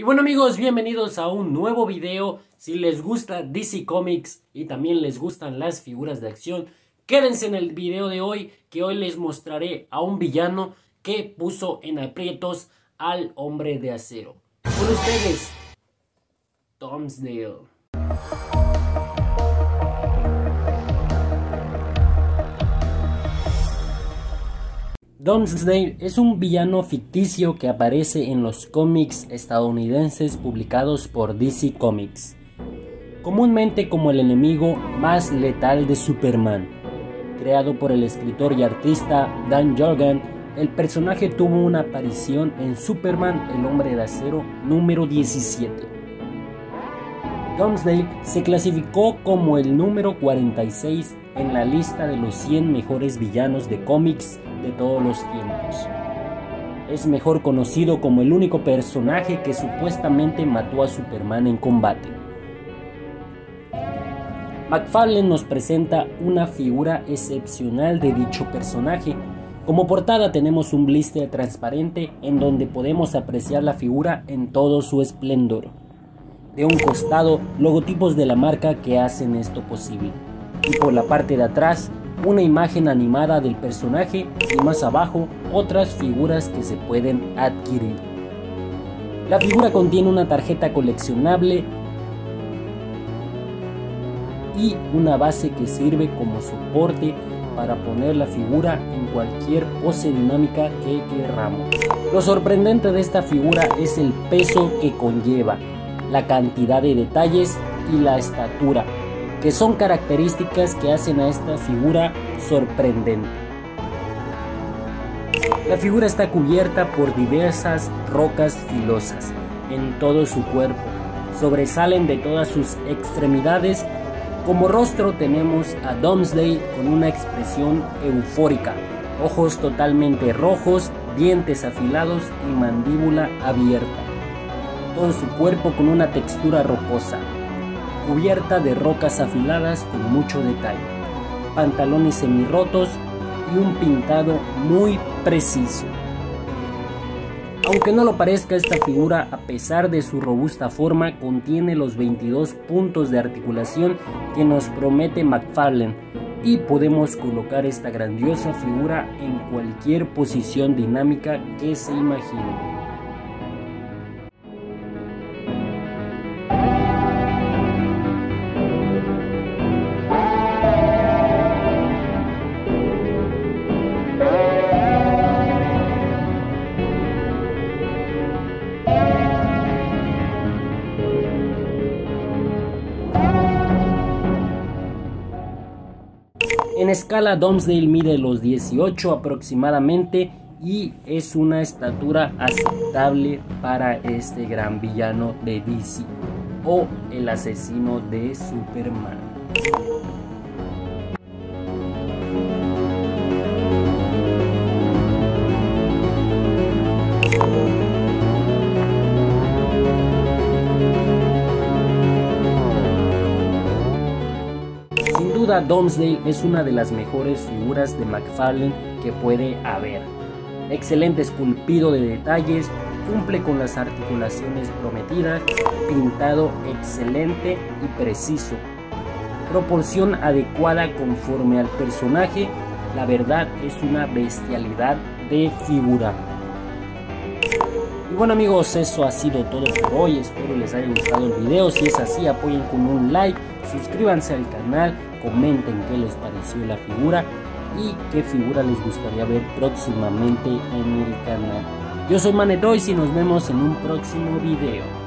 Y bueno amigos, bienvenidos a un nuevo video. Si les gusta DC Comics y también les gustan las figuras de acción, quédense en el video de hoy que hoy les mostraré a un villano que puso en aprietos al hombre de acero. Con ustedes, Tomsdale. Domsday es un villano ficticio que aparece en los cómics estadounidenses publicados por DC Comics, comúnmente como el enemigo más letal de Superman. Creado por el escritor y artista Dan Jorgen, el personaje tuvo una aparición en Superman el hombre de acero número 17. Domsday se clasificó como el número 46 en la lista de los 100 mejores villanos de cómics de todos los tiempos. Es mejor conocido como el único personaje que supuestamente mató a Superman en combate. McFarlane nos presenta una figura excepcional de dicho personaje. Como portada tenemos un blister transparente en donde podemos apreciar la figura en todo su esplendor de un costado logotipos de la marca que hacen esto posible. Y por la parte de atrás una imagen animada del personaje y más abajo otras figuras que se pueden adquirir. La figura contiene una tarjeta coleccionable y una base que sirve como soporte para poner la figura en cualquier pose dinámica que queramos. Lo sorprendente de esta figura es el peso que conlleva, la cantidad de detalles y la estatura, que son características que hacen a esta figura sorprendente. La figura está cubierta por diversas rocas filosas en todo su cuerpo. Sobresalen de todas sus extremidades. Como rostro tenemos a Domsday con una expresión eufórica, ojos totalmente rojos, dientes afilados y mandíbula abierta todo su cuerpo con una textura rocosa, cubierta de rocas afiladas con mucho detalle, pantalones semirrotos y un pintado muy preciso. Aunque no lo parezca, esta figura, a pesar de su robusta forma, contiene los 22 puntos de articulación que nos promete McFarlane y podemos colocar esta grandiosa figura en cualquier posición dinámica que se imagine. En escala, Domsdale mide los 18 aproximadamente y es una estatura aceptable para este gran villano de DC o el asesino de Superman. Duda es una de las mejores figuras de McFarlane que puede haber. Excelente esculpido de detalles, cumple con las articulaciones prometidas, pintado excelente y preciso. Proporción adecuada conforme al personaje, la verdad es una bestialidad de figura. Y bueno amigos, eso ha sido todo por hoy, espero les haya gustado el video, si es así apoyen con un like, suscríbanse al canal, comenten qué les pareció la figura y qué figura les gustaría ver próximamente en el canal. Yo soy Manetoys y nos vemos en un próximo video.